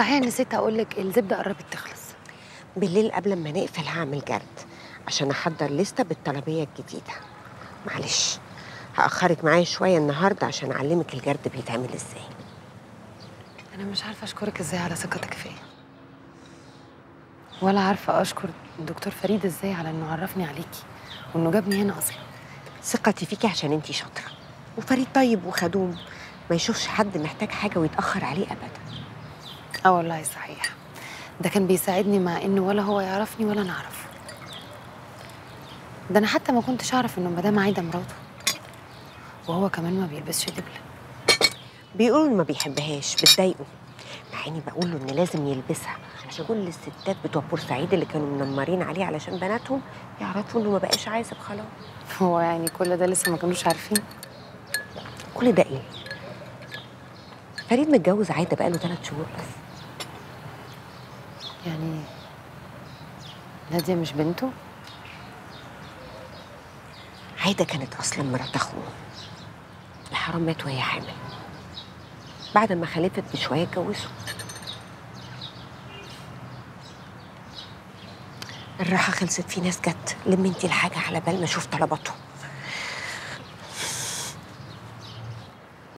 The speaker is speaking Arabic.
صحيح نسيت أقول لك الزبدة قربت تخلص. بالليل قبل ما نقفل هعمل جرد عشان أحضر لستة بالطلبية الجديدة. معلش هأخرك معايا شوية النهاردة عشان أعلمك الجرد بيتعمل إزاي. أنا مش عارفة أشكرك إزاي على ثقتك فيا. ولا عارفة أشكر الدكتور فريد إزاي على إنه عرفني عليكي وإنه جابني هنا أصلا. ثقتي فيكي عشان أنتي شاطرة. وفريد طيب وخدوم ما يشوفش حد محتاج حاجة ويتأخر عليه أبدا. آه والله صحيح. ده كان بيساعدني مع إنه ولا هو يعرفني ولا أنا أعرفه. ده أنا حتى ما كنتش أعرف إنه مدام عايدة مراته. وهو كمان ما بيلبسش دبله بيقولوا إنه ما بيحبهاش بتضايقه. مع إني بقول له إن لازم يلبسها عشان كل الستات بتوع بورسعيد اللي كانوا منمرين عليه علشان بناتهم يعرفوا إنه ما بقاش عازب خلاص. هو يعني كل ده لسه ما كانوش عارفين؟ كل ده إيه؟ فريد متجوز عايدة بقاله ثلاث شهور بس. يعني نادية مش بنته؟ عايدة كانت أصلا مرات أخوه. الحرام مات وهي حامل. بعد ما خلفت بشوية اتجوزوا. الراحة خلصت في ناس جت لم انتي الحاجة على بال ما أشوف طلباتهم